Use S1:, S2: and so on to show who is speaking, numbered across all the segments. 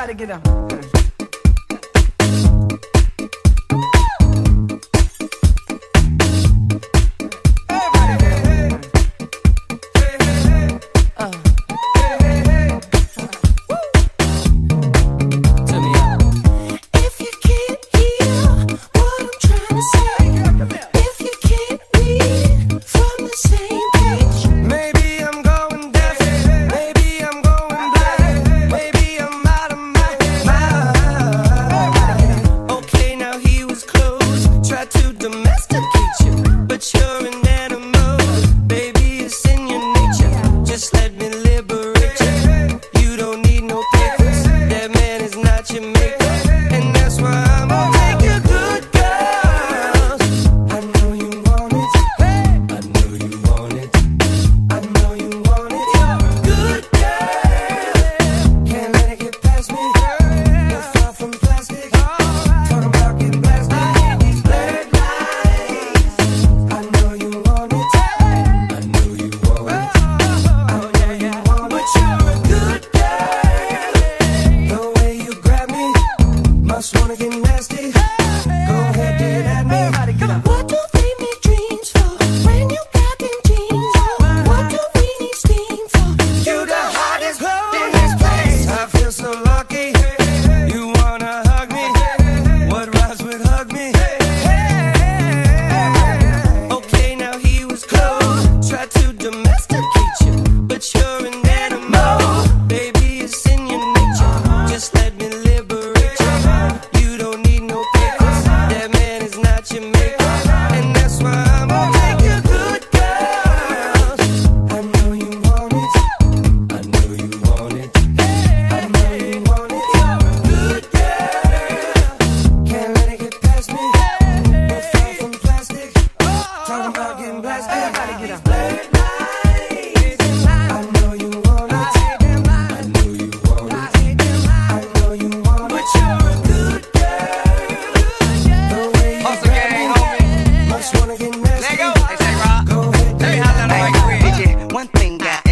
S1: gotta get up.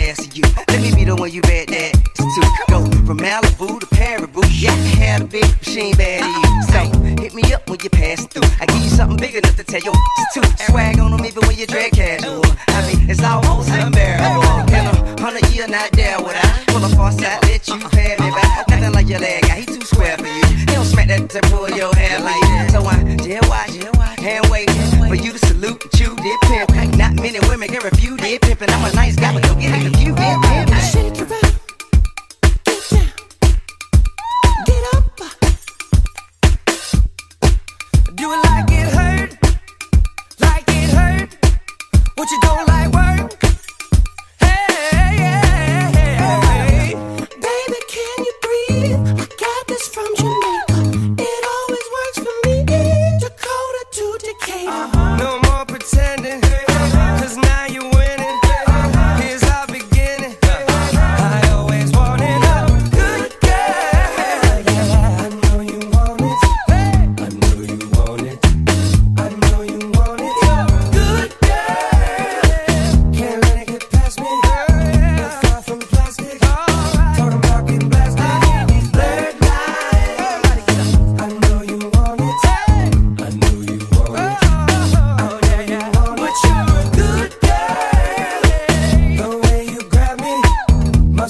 S2: you. Let me be the one you bet that to. Go from Malibu to Paribu. Yeah, I had a big machine bad you. So hit me up when you pass through. I give you something big enough to tell your to. Swag on them even when you drag casual. I mean, it's almost unbearable. In a hundred year, not there without I pull a on side, let you pay me back. Nothing like your leg guy, he too square for you. He don't smack that to pull your hair like that. So I jail watch, hand wait for you to salute that you did pimp. Not many women can refute it pimping. I'm a nice
S1: What you don't like?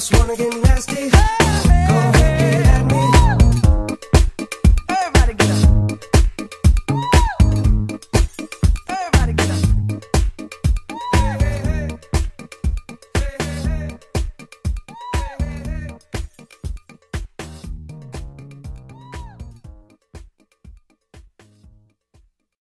S1: just wanna get